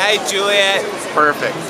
Hi, Juliet. Perfect.